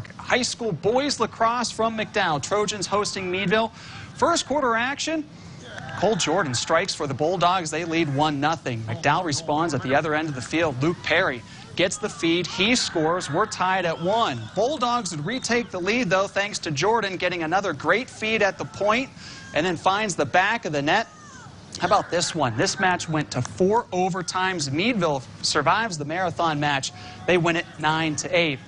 High school boys lacrosse from McDowell. Trojans hosting Meadville. First quarter action. Cole Jordan strikes for the Bulldogs. They lead 1 0. McDowell responds at the other end of the field. Luke Perry gets the feed. He scores. We're tied at 1. Bulldogs would retake the lead, though, thanks to Jordan getting another great feed at the point and then finds the back of the net. How about this one? This match went to four overtimes. Meadville survives the marathon match. They win it 9 to 8.